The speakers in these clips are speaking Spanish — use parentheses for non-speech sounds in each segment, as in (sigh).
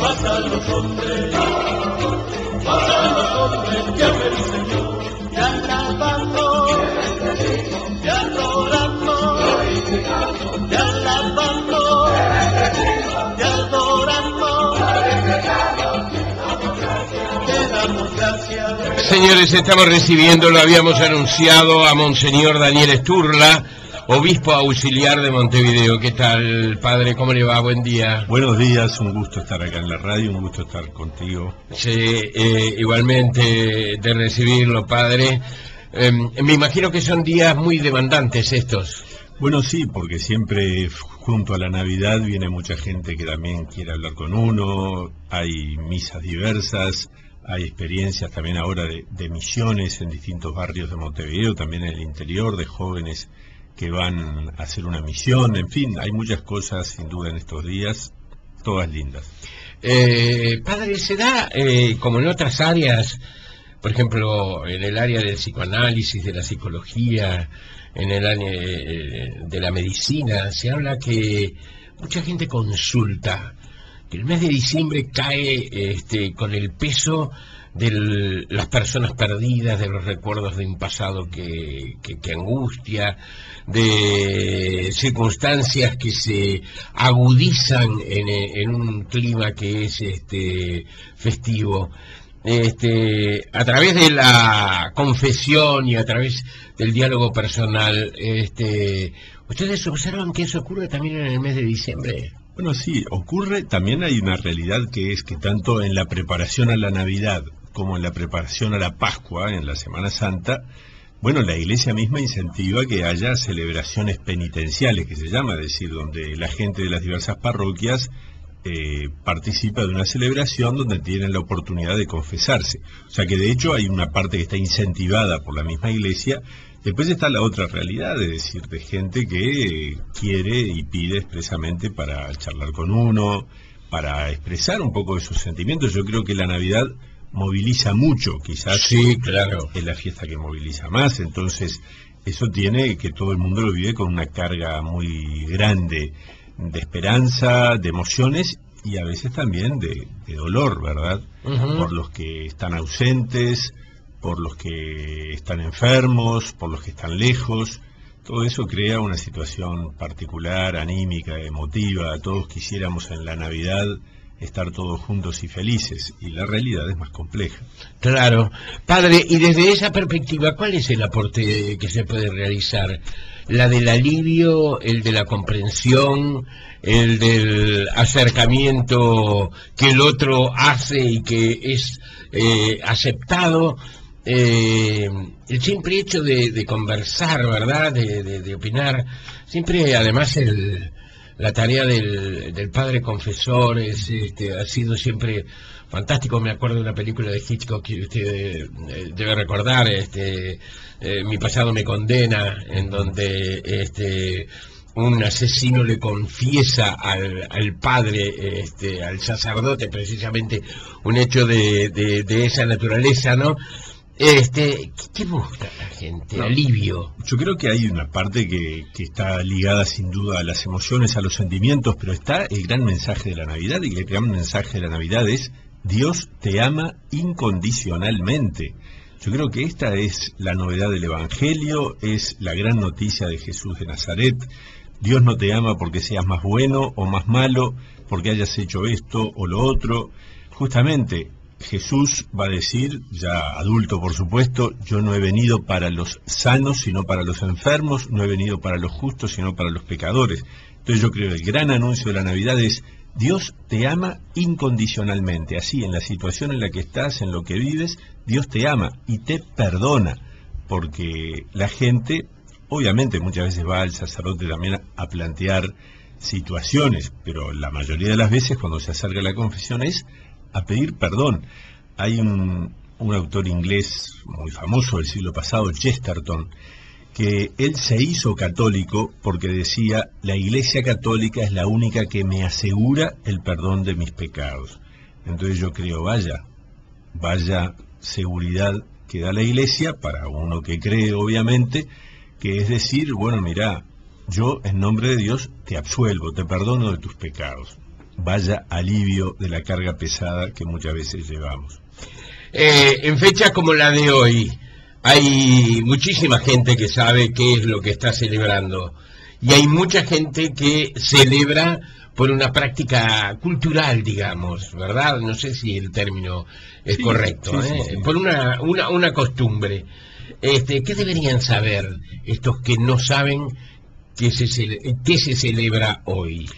pasan los hombres, pasan los hombres. Señores, estamos recibiendo, lo habíamos anunciado, a Monseñor Daniel Esturla, obispo auxiliar de Montevideo. ¿Qué tal, padre? ¿Cómo le va? Buen día. Buenos días, un gusto estar acá en la radio, un gusto estar contigo. Sí, eh, igualmente de recibirlo, padre. Eh, me imagino que son días muy demandantes estos. Bueno, sí, porque siempre junto a la Navidad viene mucha gente que también quiere hablar con uno, hay misas diversas, hay experiencias también ahora de, de misiones en distintos barrios de Montevideo, también en el interior, de jóvenes que van a hacer una misión, en fin, hay muchas cosas sin duda en estos días, todas lindas. Eh, padre, ¿se da eh, como en otras áreas, por ejemplo, en el área del psicoanálisis, de la psicología, en el área eh, de la medicina, se habla que mucha gente consulta, que el mes de diciembre cae este, con el peso de las personas perdidas, de los recuerdos de un pasado que, que, angustia, de circunstancias que se agudizan en, en un clima que es este festivo. Este, a través de la confesión y a través del diálogo personal, este, ¿ustedes observan que eso ocurre también en el mes de diciembre? Bueno, sí, ocurre, también hay una realidad que es que tanto en la preparación a la Navidad como en la preparación a la Pascua, en la Semana Santa, bueno, la iglesia misma incentiva que haya celebraciones penitenciales, que se llama, es decir, donde la gente de las diversas parroquias eh, participa de una celebración donde tienen la oportunidad de confesarse. O sea que de hecho hay una parte que está incentivada por la misma iglesia. Después está la otra realidad, es decir, de gente que quiere y pide expresamente para charlar con uno, para expresar un poco de sus sentimientos. Yo creo que la Navidad moviliza mucho, quizás Sí, claro. es la fiesta que moviliza más, entonces eso tiene que todo el mundo lo vive con una carga muy grande de esperanza, de emociones y a veces también de, de dolor, ¿verdad? Por los que están ausentes, por los que están enfermos, por los que están lejos. Todo eso crea una situación particular, anímica, emotiva. Todos quisiéramos en la Navidad estar todos juntos y felices, y la realidad es más compleja. Claro. Padre, y desde esa perspectiva, ¿cuál es el aporte que se puede realizar? ¿La del alivio, el de la comprensión, el del acercamiento que el otro hace y que es eh, aceptado? Eh, el simple hecho de, de conversar, ¿verdad? De, de- de opinar. Siempre, además, el, la tarea del, del padre confesor es, este, ha sido siempre fantástico. Me acuerdo de una película de Hitchcock que usted eh, debe recordar, este, eh, Mi pasado me condena, en donde este, un asesino le confiesa al, al padre, este, al sacerdote, precisamente un hecho de, de, de esa naturaleza, ¿no? Este, ¿qué, busca la gente? No. Alivio. Yo creo que hay una parte que, que está ligada sin duda a las emociones, a los sentimientos, pero está el gran mensaje de la Navidad y el gran mensaje de la Navidad es Dios te ama incondicionalmente. Yo creo que esta es la novedad del Evangelio, es la gran noticia de Jesús de Nazaret. Dios no te ama porque seas más bueno o más malo, porque hayas hecho esto o lo otro. Justamente Jesús va a decir, ya adulto por supuesto, yo no he venido para los sanos, sino para los enfermos, no he venido para los justos, sino para los pecadores. Entonces yo creo que el gran anuncio de la Navidad es, Dios te ama incondicionalmente, así en la situación en la que estás, en lo que vives, Dios te ama y te perdona, porque la gente, obviamente muchas veces va al sacerdote también a, plantear situaciones, pero la mayoría de las veces cuando se acerca a la confesión es a pedir perdón. Hay un, un autor inglés muy famoso del siglo pasado, Chesterton, que él se hizo católico porque decía, la Iglesia Católica es la única que me asegura el perdón de mis pecados. Entonces yo creo, vaya, vaya seguridad que da la iglesia, para uno que cree obviamente, que es decir, bueno, mira, yo en nombre de Dios te absuelvo, te perdono de tus pecados. Vaya alivio de la carga pesada que muchas veces llevamos. Eh, en fechas como la de hoy, hay muchísima gente que sabe qué es lo que está celebrando. Y hay mucha gente que celebra por una práctica cultural, digamos, ¿verdad? No sé si el término es Sí, correcto, sí, ¿eh? sí. por una, una, una costumbre. Este, ¿Qué deberían saber estos que no saben qué se, qué se celebra hoy?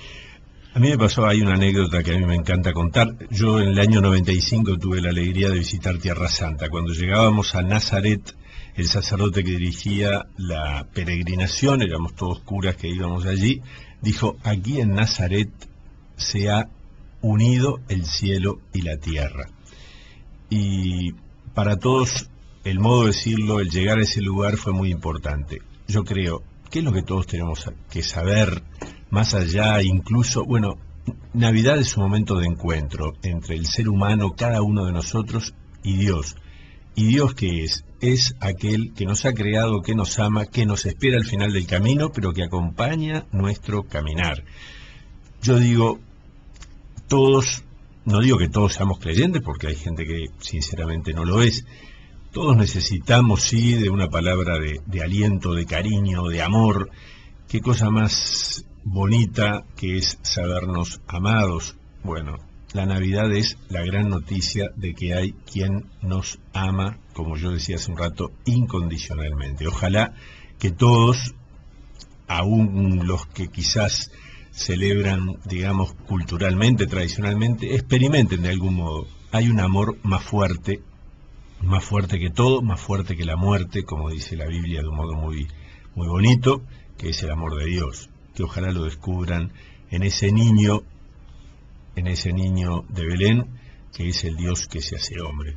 A mí me pasó, hay una anécdota que a mí me encanta contar. Yo en el año 95 tuve la alegría de visitar Tierra Santa. Cuando llegábamos a Nazaret, el sacerdote que dirigía la peregrinación, éramos todos curas que íbamos allí, dijo, aquí en Nazaret se ha unido el cielo y la tierra. Y para todos, el modo de decirlo, el llegar a ese lugar fue muy importante. Yo creo, ¿qué es lo que todos tenemos que saber más allá, incluso, bueno, Navidad es un momento de encuentro entre el ser humano, cada uno de nosotros, y Dios. ¿Y Dios qué es? Es aquel que nos ha creado, que nos ama, que nos espera al final del camino, pero que acompaña nuestro caminar. Yo digo, todos, no digo que todos seamos creyentes, porque hay gente que sinceramente no lo es, todos necesitamos, sí, de una palabra de, de aliento, de cariño, de amor. Qué cosa más bonita que es sabernos amados. Bueno, la Navidad es la gran noticia de que hay quien nos ama, como yo decía hace un rato, incondicionalmente. Ojalá que todos, aún los que quizás celebran, digamos, culturalmente, tradicionalmente, experimenten de algún modo. Hay un amor más fuerte, más fuerte que todo, más fuerte que la muerte, como dice la Biblia de un modo muy, muy bonito, que es el amor de Dios. Que ojalá lo descubran en ese niño, en ese niño de Belén, que es el Dios que se hace hombre.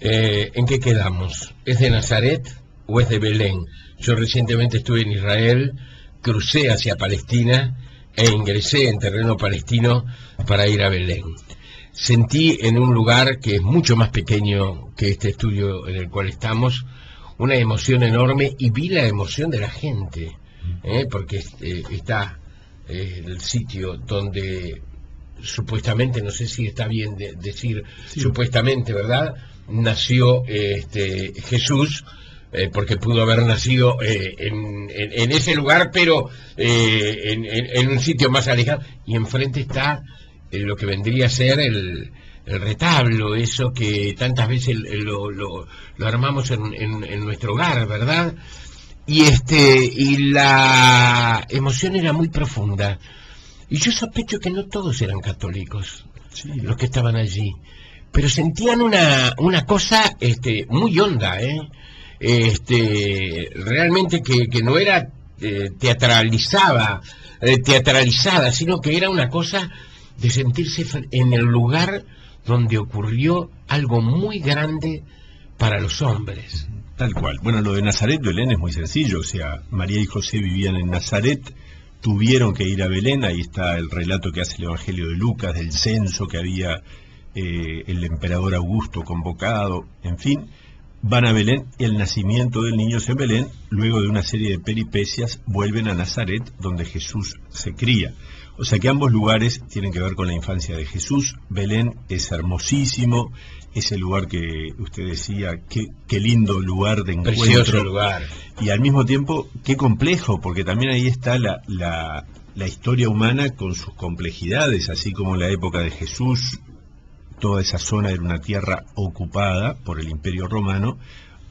Eh, ¿En qué quedamos? ¿Es de Nazaret o es de Belén? Yo recientemente estuve en Israel, crucé hacia Palestina e ingresé en terreno palestino para ir a Belén. Sentí en un lugar que es mucho más pequeño que este estudio en el cual estamos, una emoción enorme y vi la emoción de la gente, ¿eh? porque eh, está eh, el sitio donde supuestamente, no sé si está bien de- decir Sí. supuestamente, ¿verdad? Nació este, Jesús, porque pudo haber nacido en, en- en ese lugar, pero en, un sitio más alejado, y enfrente está lo que vendría a ser el, el retablo, eso que tantas veces lo, lo- lo armamos en, en- en nuestro hogar, ¿verdad? Y este y la emoción era muy profunda. Y yo sospecho que no todos eran católicos los que estaban allí, pero sentían una, una cosa este, muy honda, ¿eh? este, realmente que, que no era eh, teatralizada, eh, teatralizada, sino que era una cosa de sentirse en el lugar donde ocurrió algo muy grande para los hombres. Tal cual. Bueno, lo de Nazaret, Belén es muy sencillo. O sea, María y José vivían en Nazaret, tuvieron que ir a Belén. Ahí está el relato que hace el Evangelio de Lucas del censo que había eh, el emperador Augusto convocado. En fin, van a Belén. El nacimiento del niño es en Belén. Luego de una serie de peripecias, vuelven a Nazaret, donde Jesús se cría. O sea que ambos lugares tienen que ver con la infancia de Jesús. Belén es hermosísimo, ese lugar que usted decía, qué, qué lindo lugar de encuentro. Precioso lugar. Y al mismo tiempo, qué complejo, porque también ahí está la, la, la historia humana con sus complejidades, así como la época de Jesús, toda esa zona era una tierra ocupada por el imperio romano.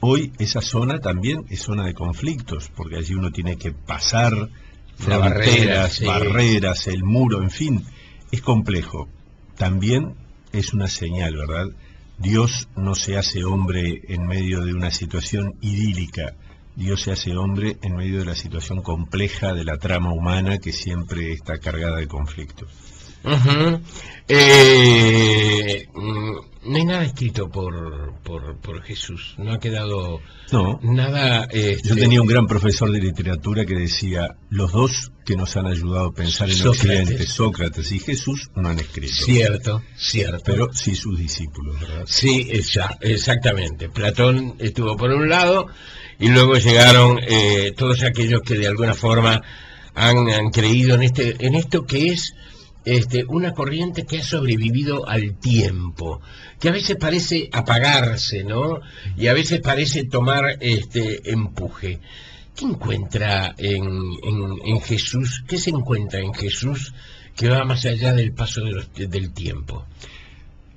Hoy esa zona también es zona de conflictos, porque allí uno tiene que pasar barrera, fronteras, sí. barreras, el muro, en fin, es complejo. También es una señal, ¿verdad? Dios no se hace hombre en medio de una situación idílica. Dios se hace hombre en medio de la situación compleja de la trama humana que siempre está cargada de conflictos. Eh, mm, no hay nada escrito por, por, por Jesús, no ha quedado No. nada... este, Yo tenía un gran profesor de literatura que decía, los dos que nos han ayudado a pensar en Sócrates. Occidente, Sócrates y Jesús, no han escrito. Cierto, cierto. Pero sí sus discípulos, ¿verdad? Sí, exa- exactamente. Platón estuvo por un lado y luego llegaron eh, todos aquellos que de alguna forma han, han creído en este, en esto que es este, una corriente que ha sobrevivido al tiempo, que a veces parece apagarse, ¿no? Y a veces parece tomar este empuje. ¿Qué encuentra en, en- Jesús? ¿Qué se encuentra en Jesús que va más allá del paso del tiempo?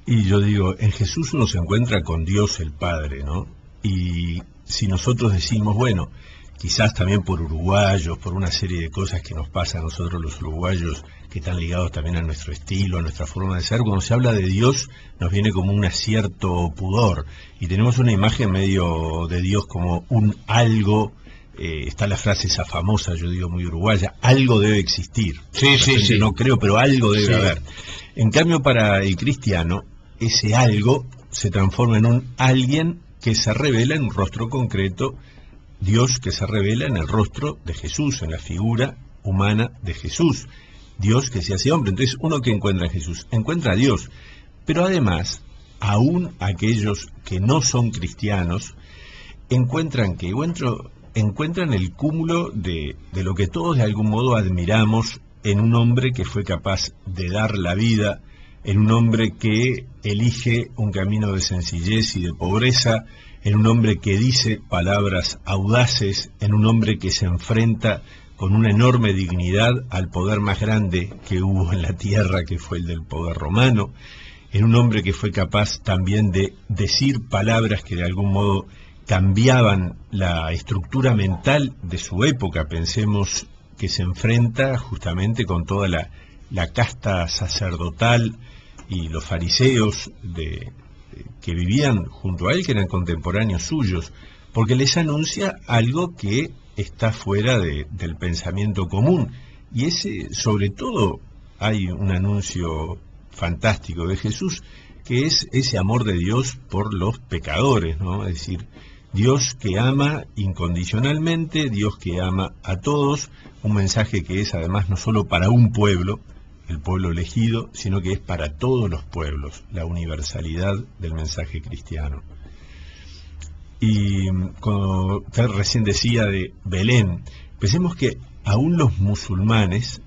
Y yo digo, en Jesús uno se encuentra con Dios el Padre, ¿no? Y si nosotros decimos, bueno, quizás también por uruguayos, por una serie de cosas que nos pasa a nosotros los uruguayos, que están ligados también a nuestro estilo, a nuestra forma de ser, cuando se habla de Dios nos viene como un cierto pudor y tenemos una imagen medio de Dios como un algo, eh, está la frase esa famosa, yo digo muy uruguaya, algo debe existir. Sí, sí, sí. No creo, pero algo debe Sí. haber. En cambio, para el cristiano, ese algo se transforma en un alguien que se revela en un rostro concreto, Dios que se revela en el rostro de Jesús, en la figura humana de Jesús, Dios que se hace hombre. Entonces, uno que encuentra a Jesús, encuentra a Dios. Pero además, aún aquellos que no son cristianos, encuentran que encuentran el cúmulo de, de lo que todos de algún modo admiramos en un hombre que fue capaz de dar la vida, en un hombre que elige un camino de sencillez y de pobreza, en un hombre que dice palabras audaces, en un hombre que se enfrenta con una enorme dignidad al poder más grande que hubo en la tierra, que fue el del poder romano, en un hombre que fue capaz también de decir palabras que de algún modo cambiaban la estructura mental de su época. Pensemos que se enfrenta justamente con toda la, la casta sacerdotal y los fariseos de, que vivían junto a él, que eran contemporáneos suyos, porque les anuncia algo que está fuera de- del pensamiento común. Y ese, sobre todo, hay un anuncio fantástico de Jesús, que es ese amor de Dios por los pecadores, ¿no? Es decir, Dios que ama incondicionalmente, Dios que ama a todos, un mensaje que es además no solo para un pueblo, el pueblo elegido, sino que es para todos los pueblos, la universalidad del mensaje cristiano. Y mm, como usted recién decía de Belén, pensemos que aún los musulmanes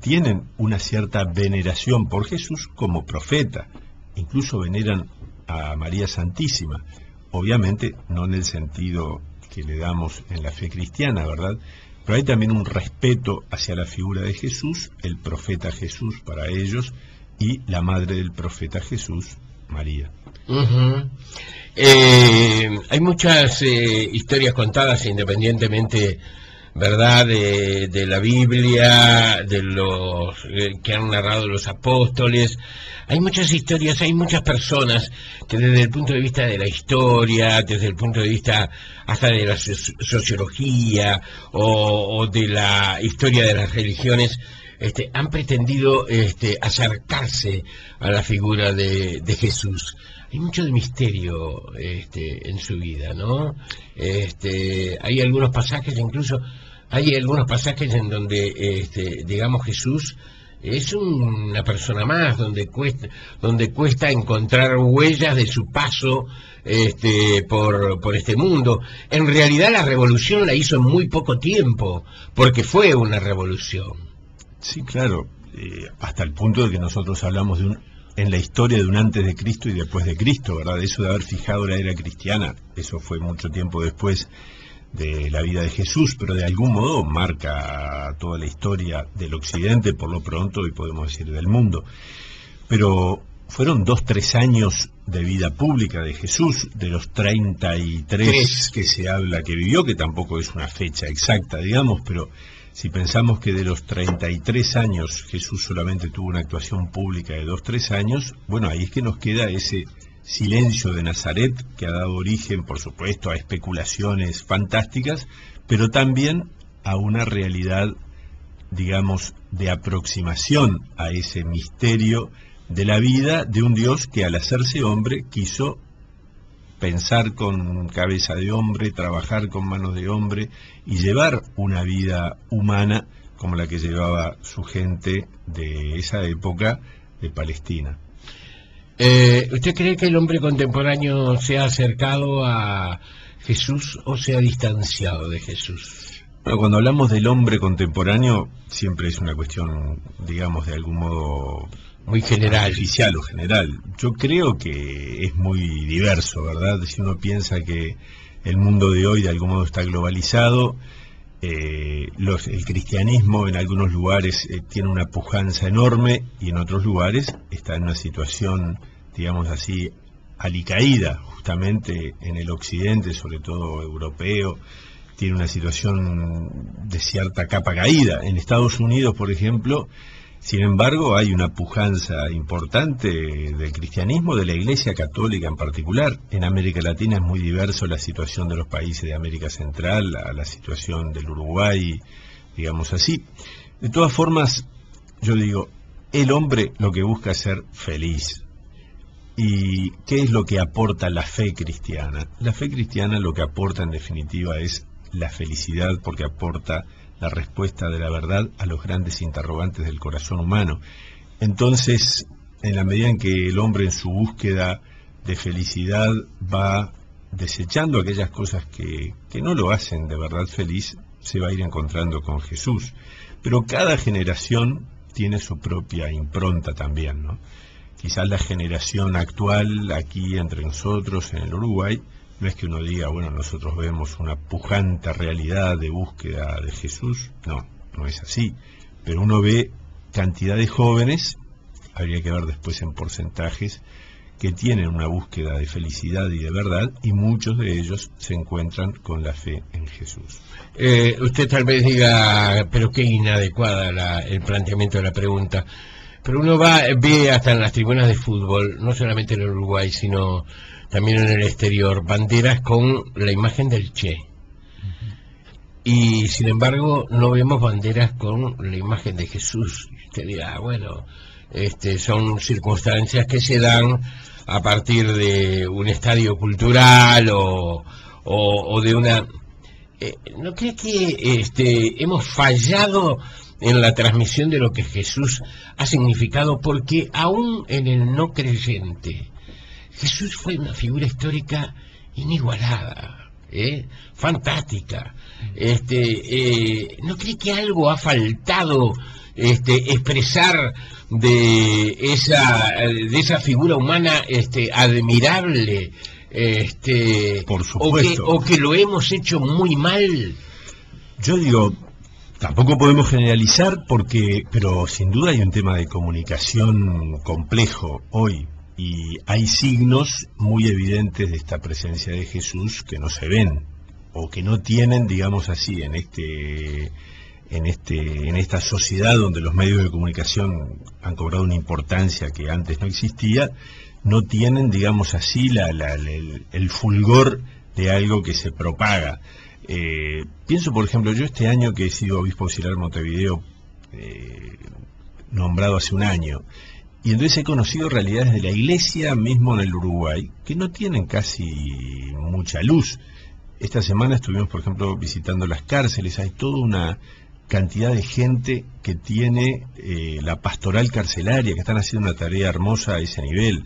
tienen una cierta veneración por Jesús como profeta, incluso veneran a María Santísima, obviamente no en el sentido que le damos en la fe cristiana, ¿verdad? Pero hay también un respeto hacia la figura de Jesús, el profeta Jesús para ellos, y la madre del profeta Jesús, María. Eh, hay muchas eh, historias contadas independientemente, ¿verdad?, de, de la Biblia, de los eh, que han narrado los apóstoles. Hay muchas historias, hay muchas personas que desde el punto de vista de la historia, desde el punto de vista hasta de la soci- sociología o, o de la historia de las religiones, este, han pretendido este, acercarse a la figura de, de Jesús. Hay mucho de misterio este, en su vida, ¿no? Este, hay algunos pasajes, incluso, hay algunos pasajes en donde, este, digamos, Jesús es una persona más, donde cuesta, encontrar huellas de su paso este, por, este mundo. En realidad la revolución la hizo en muy poco tiempo, porque fue una revolución. Sí, claro, eh, hasta el punto de que nosotros hablamos en la historia de un antes de Cristo y después de Cristo, ¿verdad? Eso de haber fijado la era cristiana, eso fue mucho tiempo después de la vida de Jesús, pero de algún modo marca toda la historia del Occidente, por lo pronto, y podemos decir del mundo. Pero fueron dos, tres años de vida pública de Jesús, de los 33 Tres. que se habla que vivió, que tampoco es una fecha exacta, digamos, pero si pensamos que de los 33 años Jesús solamente tuvo una actuación pública de dos, tres años, bueno, ahí es que nos queda ese silencio de Nazaret que ha dado origen, por supuesto, a especulaciones fantásticas, pero también a una realidad, digamos, de aproximación a ese misterio de la vida de un Dios que al hacerse hombre quiso pensar con cabeza de hombre, trabajar con manos de hombre y llevar una vida humana como la que llevaba su gente de esa época de Palestina. Eh, ¿Usted cree que el hombre contemporáneo se ha acercado a Jesús o se ha distanciado de Jesús? Bueno, cuando hablamos del hombre contemporáneo, siempre es una cuestión, digamos, de algún modo muy general. Oficial o general. Yo creo que es muy diverso, ¿verdad? Si uno piensa que el mundo de hoy de algún modo está globalizado, eh, el cristianismo en algunos lugares eh, tiene una pujanza enorme y en otros lugares está en una situación, digamos así, alicaída, justamente en el occidente, sobre todo europeo, tiene una situación de cierta capa caída. En Estados Unidos, por ejemplo, sin embargo, hay una pujanza importante del cristianismo, de la Iglesia Católica en particular. En América Latina es muy diverso la situación de los países de América Central, la, la situación del Uruguay, digamos así. De todas formas, yo digo, el hombre lo que busca es ser feliz. ¿Y qué es lo que aporta la fe cristiana? La fe cristiana lo que aporta en definitiva es la felicidad porque aporta la respuesta de la verdad a los grandes interrogantes del corazón humano. Entonces, en la medida en que el hombre en su búsqueda de felicidad va desechando aquellas cosas que, que no lo hacen de verdad feliz, se va a ir encontrando con Jesús. Pero cada generación tiene su propia impronta también, ¿no? Quizás la generación actual aquí entre nosotros en el Uruguay no es que uno diga, bueno, nosotros vemos una pujante realidad de búsqueda de Jesús, no, no es así, pero uno ve cantidad de jóvenes, habría que ver después en porcentajes, que tienen una búsqueda de felicidad y de verdad, y muchos de ellos se encuentran con la fe en Jesús. Eh, usted tal vez diga, pero qué inadecuada el planteamiento de la pregunta. Pero uno va, ve hasta en las tribunas de fútbol, no solamente en Uruguay, sino también en el exterior, banderas con la imagen del Che. Y sin embargo no vemos banderas con la imagen de Jesús. Usted dirá, bueno, este, son circunstancias que se dan a partir de un estadio cultural o, o, de una... Eh, ¿No cree que este, hemos fallado en la transmisión de lo que Jesús ha significado? Porque aún en el no creyente, Jesús fue una figura histórica inigualada, ¿eh? fantástica. Este, eh, ¿No cree que algo ha faltado este, expresar de esa, de esa figura humana este, admirable? Este, Por supuesto. O que, lo hemos hecho muy mal. Yo digo, Tampoco podemos generalizar porque, pero sin duda hay un tema de comunicación complejo hoy y hay signos muy evidentes de esta presencia de Jesús que no se ven o que no tienen, digamos así, en este en este en esta sociedad donde los medios de comunicación han cobrado una importancia que antes no existía, no tienen, digamos así, la, el, fulgor de algo que se propaga. Eh, pienso, por ejemplo, yo este año que he sido obispo auxiliar Montevideo, eh, nombrado hace un año, y entonces he conocido realidades de la iglesia mismo en el Uruguay que no tienen casi mucha luz. Esta semana estuvimos, por ejemplo, visitando las cárceles. Hay toda una cantidad de gente que tiene eh, la pastoral carcelaria, que están haciendo una tarea hermosa a ese nivel.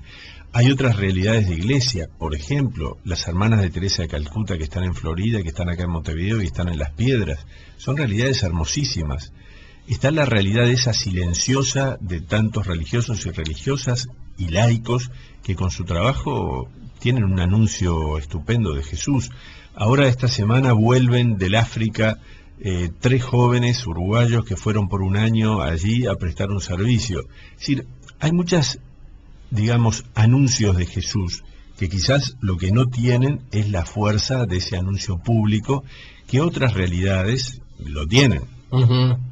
Hay otras realidades de iglesia, por ejemplo, las hermanas de Teresa de Calcuta que están en Florida, que están acá en Montevideo y están en Las Piedras. Son realidades hermosísimas está la realidad esa silenciosa de tantos religiosos y religiosas y laicos que con su trabajo tienen un anuncio estupendo de Jesús. Ahora esta semana vuelven del África eh, tres jóvenes uruguayos que fueron por un año allí a prestar un servicio. Es decir, hay muchas, digamos, anuncios de Jesús que quizás lo que no tienen es la fuerza de ese anuncio público que otras realidades lo tienen.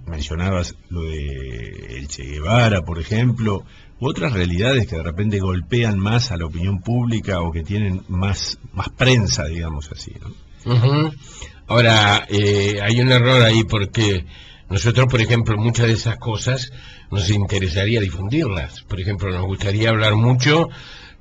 Mencionabas lo de el Che Guevara, por ejemplo, u otras realidades que de repente golpean más a la opinión pública o que tienen más, más prensa, digamos así. Ahora, eh, hay un error ahí porque Nosotros, por ejemplo, muchas de esas cosas nos interesaría difundirlas. Por ejemplo, nos gustaría hablar mucho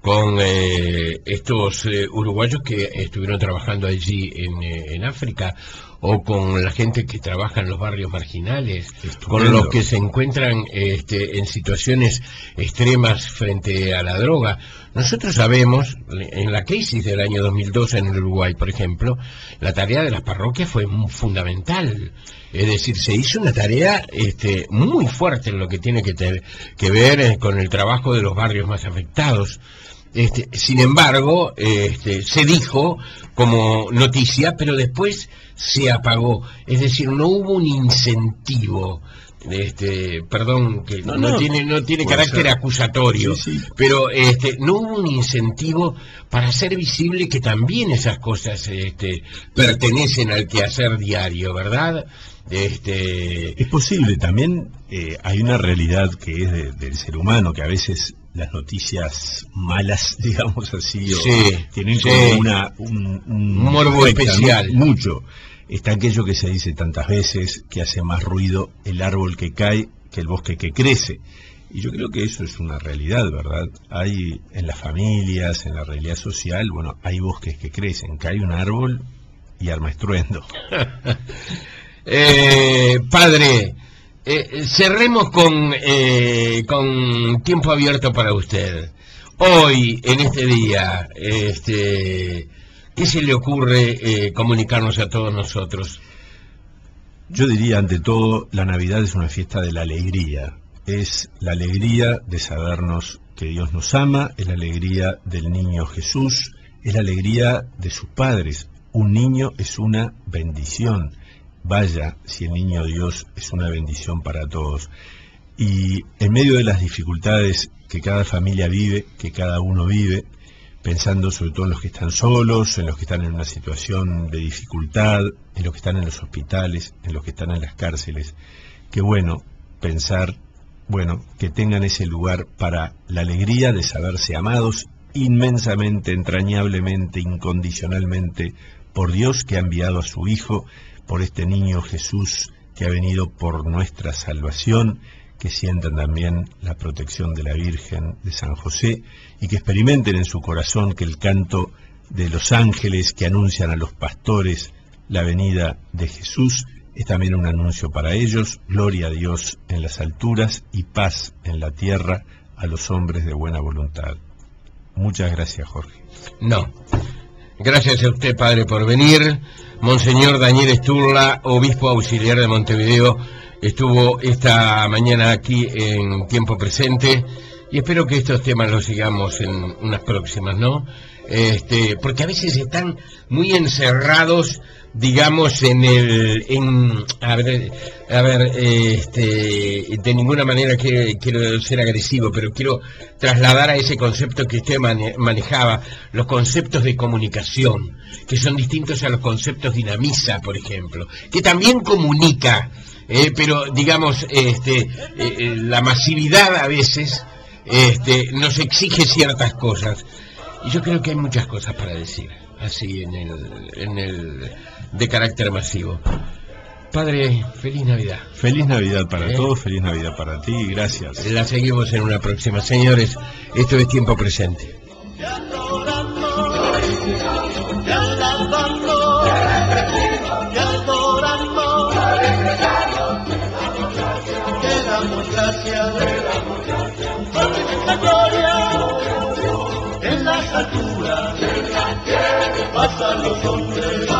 con eh, estos eh, uruguayos que estuvieron trabajando allí en, eh, en, África o con la gente que trabaja en los barrios marginales, Estupendo. con los que se encuentran este, en situaciones extremas frente a la droga. Nosotros sabemos, en la crisis del año 2002 en Uruguay, por ejemplo, la tarea de las parroquias fue fundamental. Es decir, se hizo una tarea este, muy fuerte en lo que tiene que, ter, que ver con el trabajo de los barrios más afectados. Este, sin embargo, este, se dijo como noticia, pero después se apagó. Es decir, no hubo un incentivo. Este, perdón, que no, no, no tiene, no tiene carácter ser. acusatorio, sí, sí. pero este, no hubo un incentivo para hacer visible que también esas cosas este, pertenecen al quehacer diario, ¿verdad? Este... Es posible, también eh, hay una realidad que es de, del ser humano, que a veces las noticias malas, (laughs) digamos así, sí, tienen sí. como una, un, un morbo especial. Mucho. Está aquello que se dice tantas veces, que hace más ruido el árbol que cae que el bosque que crece. Y yo creo que eso es una realidad, ¿verdad? Hay en las familias, en la realidad social, bueno, hay bosques que crecen, cae un árbol y arma estruendo. (laughs) eh, padre, eh, cerremos con, eh, con tiempo abierto para usted. Hoy, en este día, este, ¿qué se le ocurre eh, comunicarnos a todos nosotros? Yo diría, ante todo, la Navidad es una fiesta de la alegría. Es la alegría de sabernos que Dios nos ama, es la alegría del niño Jesús, es la alegría de sus padres. Un niño es una bendición. Vaya si el niño Dios es una bendición para todos. Y en medio de las dificultades que cada familia vive, que cada uno vive, pensando sobre todo en los que están solos, en los que están en una situación de dificultad, en los que están en los hospitales, en los que están en las cárceles, qué bueno pensar, bueno, que tengan ese lugar para la alegría de saberse amados inmensamente, entrañablemente, incondicionalmente por Dios que ha enviado a su Hijo por este niño Jesús que ha venido por nuestra salvación, que sientan también la protección de la Virgen de San José y que experimenten en su corazón que el canto de los ángeles que anuncian a los pastores la venida de Jesús es también un anuncio para ellos, gloria a Dios en las alturas y paz en la tierra a los hombres de buena voluntad. Muchas gracias, Jorge. No. Gracias a usted, Padre, por venir. Monseñor Daniel Esturla, obispo auxiliar de Montevideo, estuvo esta mañana aquí en tiempo presente y espero que estos temas los sigamos en unas próximas, ¿no? Este, porque a veces están muy encerrados, digamos, en el, en, a ver, a ver, este, de ninguna manera quiero, quiero ser agresivo, pero quiero trasladar a ese concepto que usted mane, manejaba, los conceptos de comunicación, que son distintos a los conceptos dinamiza, por ejemplo, que también comunica, eh, pero digamos, este, eh, la masividad a veces, este, nos exige ciertas cosas. Y yo creo que hay muchas cosas para decir, así en el, en el de carácter masivo. Padre, feliz Navidad. Feliz Navidad para ¿Eh? todos, feliz Navidad para ti gracias. La seguimos en una próxima. Señores, esto es tiempo presente. Gracias. gloria en las alturas pasan los hombres,